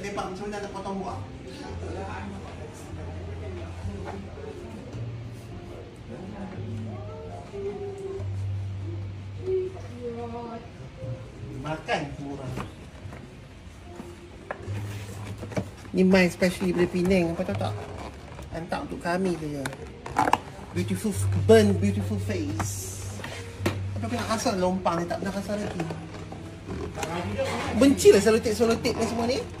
depa macam mana nak potong buah. Makan semua orang. Ni my especially dari Penang apa tahu tak? Hantar untuk kami saja. Beautiful burn beautiful face. Apa yang asal lompang ni tak pernah rasa lagi. Benci lah selotip selotip ni semua ni.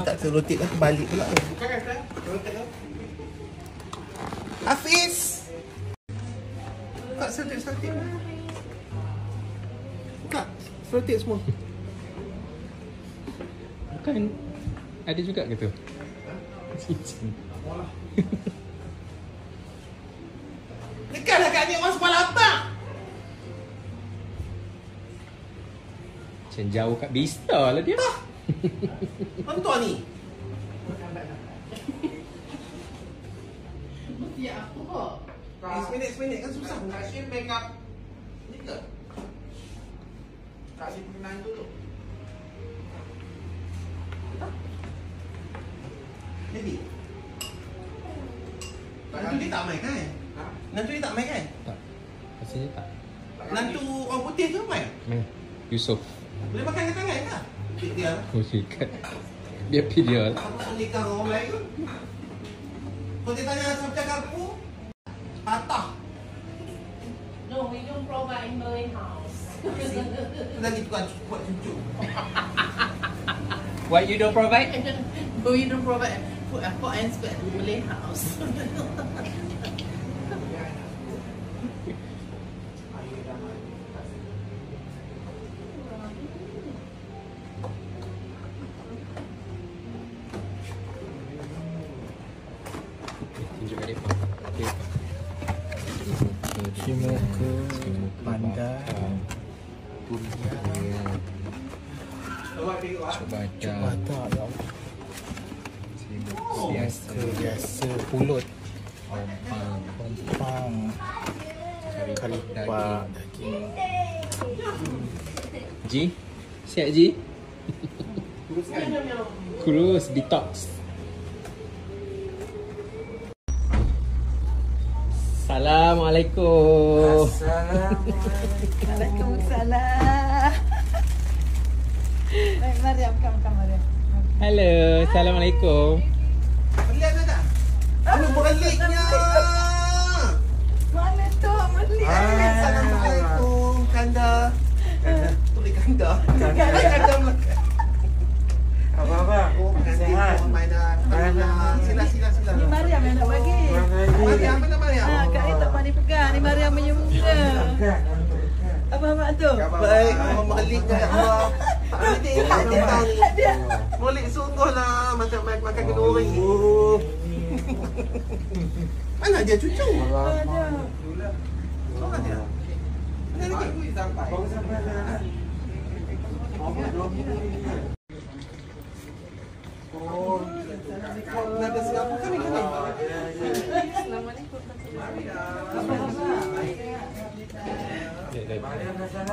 Tak selotip lah balik pula. Hafiz. Tak selotip selotip. Buka selotip semua. Bukan ada juga ke tu? Cincin. Dekat lah kat ni orang sekolah apa? Macam jauh kat Vista lah dia. Tonton ni. Ya apa? Ni seminit-seminit kan susah. Kasih make up ni ke? Kasih perkenalan dulu. Jadi. Nantu dia tak main kan? Ha? Nantu dia tak main kan? Tak. Rasanya tak. Nantu orang putih tu main? Main. Yusof. Boleh kat tangan tak? Dia lah. Oh, sikat. Lah. Aku tak nikah dengan orang Melayu. Kau dia tanya asal cakap aku? Patah. No, we don't provide in Malay house. Lagi tukang buat cucu. What you don't provide? But we don't provide food uh, pork and Malay house. Coba ada. Mata ya Allah Biasa. Ke biasa Pulut Kalipak daging. Ji? Siap Ji? Kurus, detox. Assalamualaikum. Waalaikumsalam. Mariam, come, come, Mariam. Hello, Assalamualaikum. Lihat tu tak? Apa berliknya? Mana tu, Merli? Assalamualaikum, Kanda. Tulis Kanda. Kanda Melaka. Apa-apa? Oh, Maida. Alhamdulillah. Sila, sila, sila. Ni Mariam yang nak bagi. Mariam, mana Mariam? Ha, Kak Ita pandai pegang. Ni Mariam punya muka. Apa Mak tu? Baik, Allah meliknya ya Tak ada ingat tentang Molik sungguh lah macam makan makan kenduri. Mana dia cucu? Ada. Seorang dia. Mana lagi? Baru sampai lah. Oh, Nada Singapura kami kami.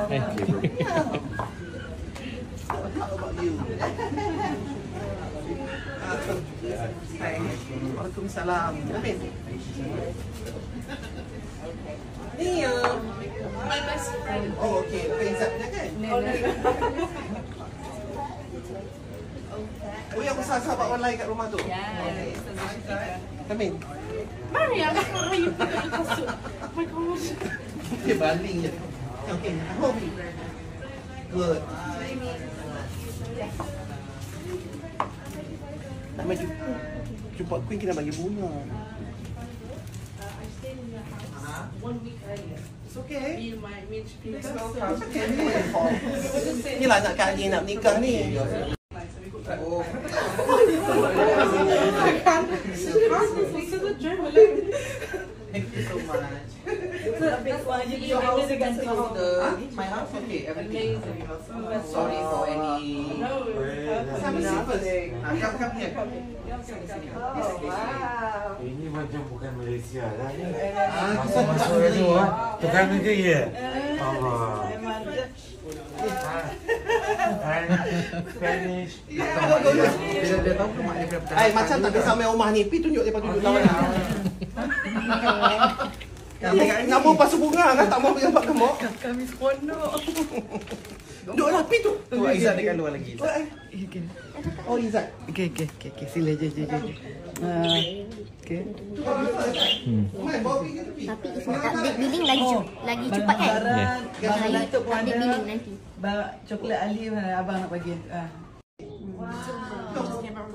Eh, How about you? Hai. Waalaikumsalam. Amin. Ni uh, My best friend. Oh, okay. Faizat dia kan? Oh, yang besar sahabat online kat rumah tu? Okay. Amin. Mariam, how are you? Oh my gosh. Dia baling je. Okay. Home. Good. Nak maju. Jumpa Queen kena bagi bunga. One week earlier. It's okay. It's. Ni lah nak kali nak nikah ni. Oh. Thank you so much. Your house again to The, my house okay, everything. Sorry for any. No, Come first. Ah, come come here. Oh, wow. Ini macam bukan Malaysia lah ni. Ah, Masuk-masuk tu ah. Tukang negeri ya. Allah. Memang dia. Spanish. Bila dia tahu ke Ay, macam tak sama rumah ni. Pi tunjuk dia duduk lawan ni. Nak mau pasal bunga kan tak mau pergi tempat kamu. Kami seronok. Duduklah pi tu. Tu Izzat dekat luar lagi. Oh, eh. Okay. Oh, Izzat. Okay, okay, okay, okay. Sila je, je, je. Ah, okay. Bawa pergi ke tepi. Tapi Ismail update billing lagi oh. lagi cepat kan? Barang, barang Saya Datuk pun update ada. billing nanti. Ba- coklat Ali pun ada. abang nak bagi. Ah.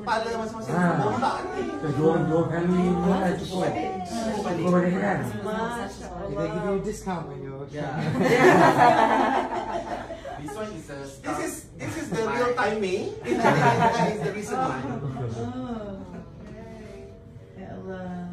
Kepala masing-masing. Botak ni. Dua dua kali murah cukup. Cukup bagi kan? They give you discount when you This is this is the real timing. That is the reason why. Oh. Ya Allah.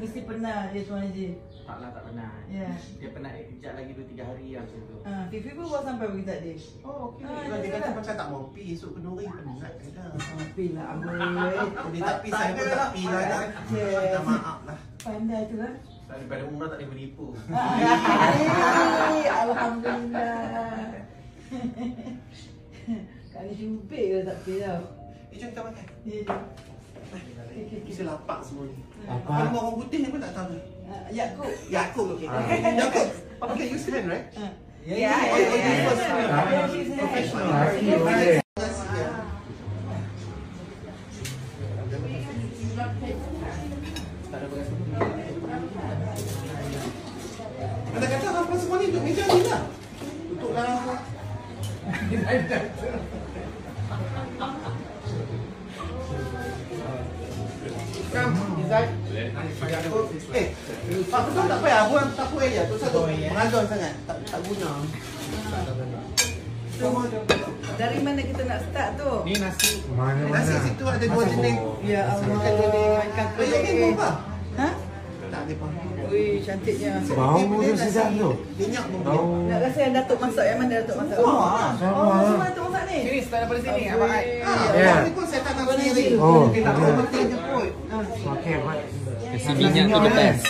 Mesti pernah dia Tuan Haji. Taklah tak pernah. Ya. Dia pernah kejap lagi 2 3 hari lah macam tu. Ah, Fifi pun bawa sampai bagi tak dia. Oh. Ah, Kalau dia kata ya. macam tak mau pi, esok kenduri penat je lah. Tapi lah amboi. Dia tak pi, saya pun tak pi lah kan. Minta maaf lah. Pandai tu lah. Daripada umrah tak boleh menipu. Hai, Alhamdulillah. Kali jubik ke tak pergi tau. Eh, jom kita makan. Ya, jom. Mesti lapar semua ni. Apa? Kalau orang putih ni pun tak tahu. Ah, Yaakob. Yakub, okay. Yakub, okay, use hand, right? Ah. Ya, ya, ya. Professional. Anda kata apa semua ni duduk meja ni lah. Duduklah. Come, Izzat. Eh, Pak Betul tak payah buang tapu air je. Tu satu mengadon sangat. Tak tak guna. Dari mana kita nak start tu? Ni nasi Mana Nasi mana? situ ada dua jenis. Ya Allah. Ada dua jenis. Ikan Eh, yang ni apa? Ha? Tak ada apa. Ui, cantiknya. Bau pun sedap tu. Minyak pun. Nak rasa yang Datuk masak yang mana Datuk masak? Sama. Oh, semua Datuk masak ni. Sini start daripada sini Abang Ai Ah, Ya. orang ni pun saya tanam sendiri. Oh. Kita tak perlu penting Okey, baik. Kasi minyak tu the best.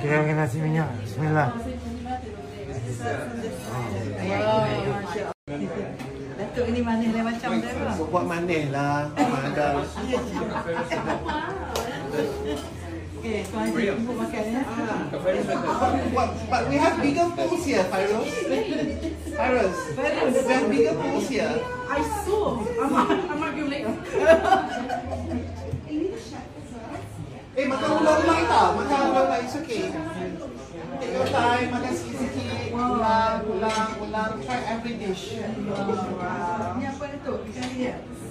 Kira pakai nasi minyak. Bismillah. Datuk ini manis lain macam dia bang. Buat manis lah. Ada. Okay, tuan Haji, ibu makan ya. But, but we have bigger pools here, Fairuz. Fairuz. We have bigger pools here. I saw. I'm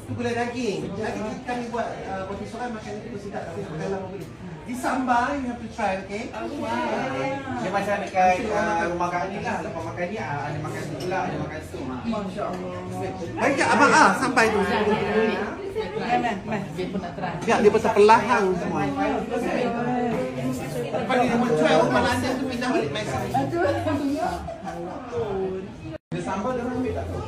Itu gulai daging. Nanti kita- kami buat uh, roti soran makan itu pun sedap. Tapi makan lama boleh. Di sambal, you have to try, okay? Dia macam dekat uh, rumah kat ni lah. Lepas makan ni ah, ada makan tu pula, ada makan tu. Ha. Masya Allah. Baik tak, abang? Ah, sampai tu. Man, man, man. Biar dia pasal perlahan semua. Lepas ni dia mencuai rumah London tu pindah balik Mexico. Dia sambal dia orang ambil tak tu?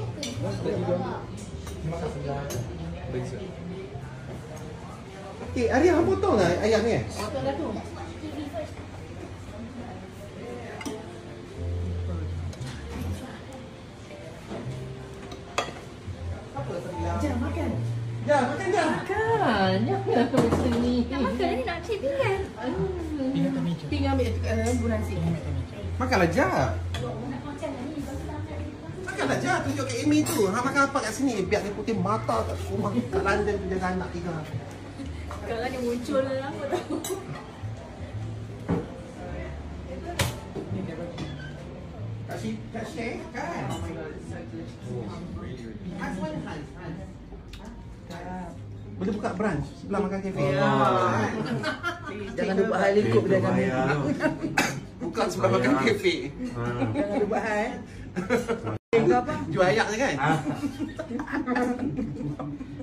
Okay, hari yang potong lah ayam ni eh? Jom makan. Ya, makan dah. Ya macam ni. Nak makan ni nak cik pinggan. Pinggan ambil dekat dalam bulan nasi. Makanlah jap. Jap. Tunjuk kat Amy tu. Ha, makan apa kat sini? Biar dia putih mata kat rumah. Kat London tu jaga anak tiga. Kalau dia muncul lah aku tahu. Kat si, kat Syekh kan? Hans mana Hans? Hans. Boleh buka branch sebelah makan kafe. Jangan lupa hal lingkup dia kami. Buka sebelah makan kafe. Jangan lupa hal. Tengok apa? Jual ayak je kan?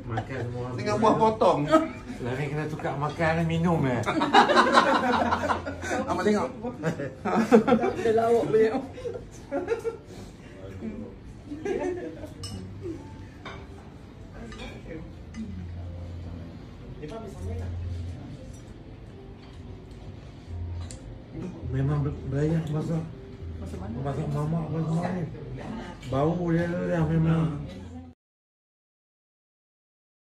Makan semua. Dengan buah potong. Lari kena tukar makan dan minum eh. Abang tengok. Dia lawak beliau. Memang banyak masak. Masak mamak apa semua ni. Bau dia tu dah memang